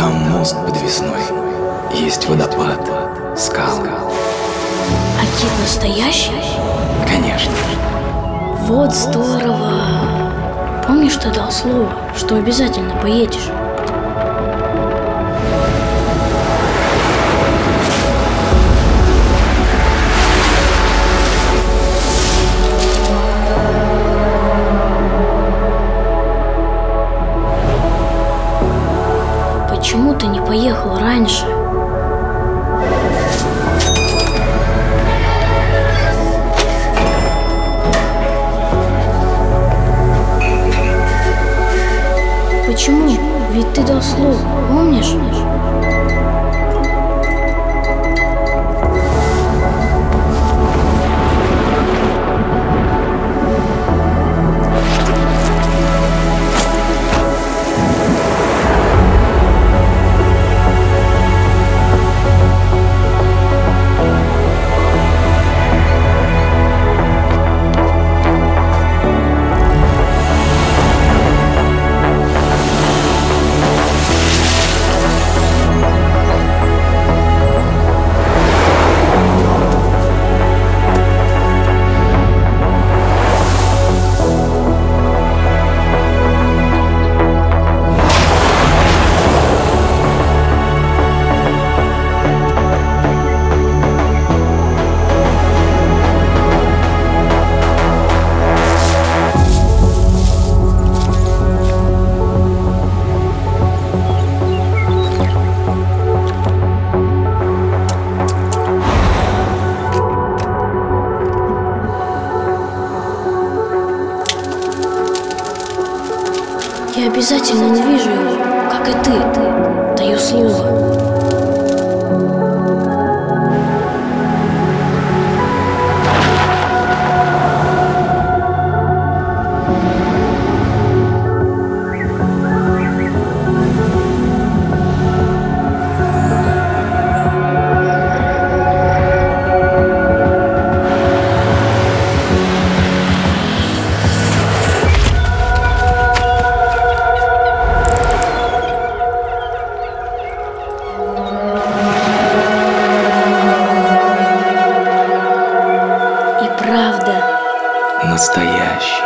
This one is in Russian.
мост подвесной, есть водопад, скалы. А кит настоящий? Конечно. Вот здорово. Помнишь, ты дал слово, что обязательно поедешь? Почему ты не поехал раньше? Почему? Ведь ты дал слово, помнишь? Я обязательно увижу его, как и ты. Даю слово. настоящий.